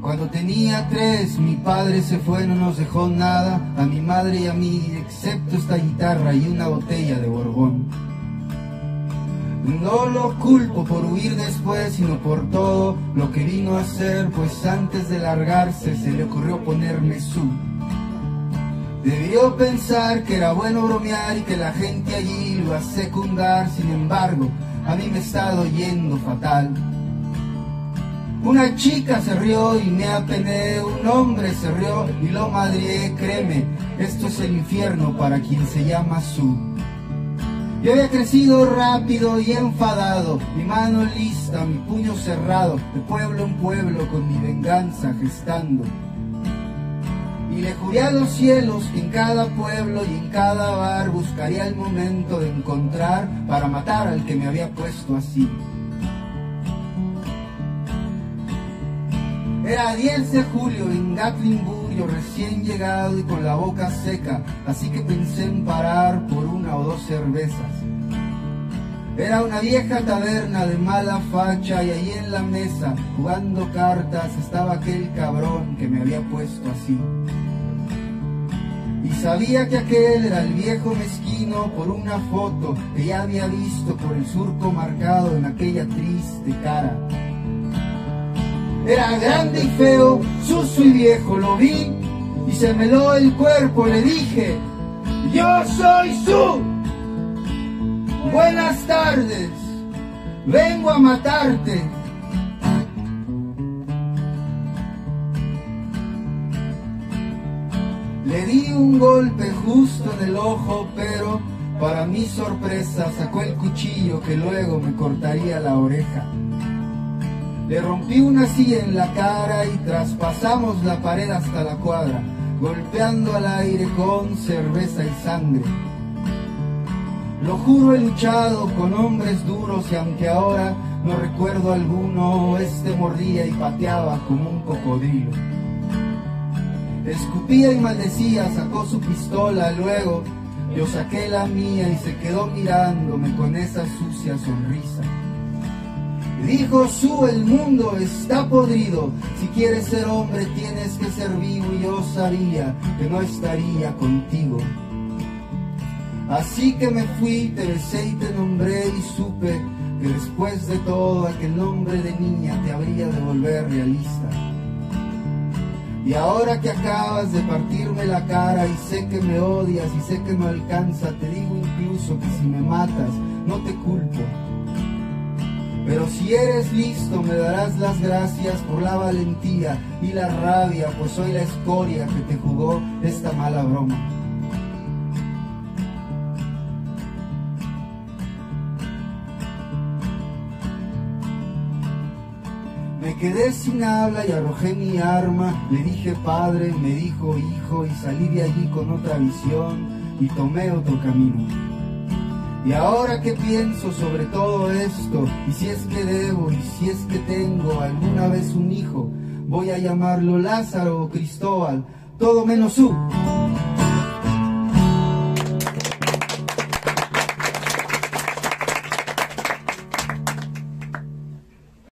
Cuando tenía tres, mi padre se fue, no nos dejó nada, a mi madre y a mí, excepto esta guitarra y una botella de Borbón. No lo culpo por huir después, sino por todo lo que vino a hacer, pues antes de largarse se le ocurrió ponerme su. Debió pensar que era bueno bromear y que la gente allí lo iba a secundar, sin embargo, a mí me está yendo fatal. Una chica se rió y me apené, un hombre se rió y lo madrié, créeme, esto es el infierno para quien se llama su. Yo había crecido rápido y enfadado, mi mano lista, mi puño cerrado, de pueblo en pueblo con mi venganza gestando. Y le juré a los cielos que en cada pueblo y en cada bar buscaría el momento de encontrar para matar al que me había puesto así. Era 10 de julio en Gatlinburg, recién llegado y con la boca seca, así que pensé en parar por una o dos cervezas. Era una vieja taberna de mala facha y ahí en la mesa, jugando cartas, estaba aquel cabrón que me había puesto así. Y sabía que aquel era el viejo mezquino por una foto que ya había visto por el surco marcado en aquella triste cara. Era grande y feo, sucio y viejo, lo vi y se me lo el cuerpo, le dije, yo soy su. Buenas tardes, vengo a matarte. Le di un golpe justo en el ojo, pero para mi sorpresa sacó el cuchillo que luego me cortaría la oreja. Le rompí una silla en la cara y traspasamos la pared hasta la cuadra, golpeando al aire con cerveza y sangre. Lo juro he luchado con hombres duros y aunque ahora no recuerdo alguno, este mordía y pateaba como un cocodrilo. Escupía y maldecía, sacó su pistola, luego yo saqué la mía y se quedó mirándome con esa sucia sonrisa. Dijo su el mundo está podrido, si quieres ser hombre tienes que ser vivo y yo sabía que no estaría contigo. Así que me fui, te besé y te nombré y supe que después de todo aquel nombre de niña te habría de volver realista. Y ahora que acabas de partirme la cara y sé que me odias y sé que no alcanza, te digo incluso que si me matas, no te culpo. Pero si eres listo me darás las gracias por la valentía y la rabia, pues soy la escoria que te jugó esta mala broma. Me quedé sin habla y arrojé mi arma, le dije padre, me dijo hijo y salí de allí con otra visión y tomé otro camino. Y ahora que pienso sobre todo esto, y si es que debo, y si es que tengo alguna vez un hijo, voy a llamarlo Lázaro o Cristóbal, todo menos su.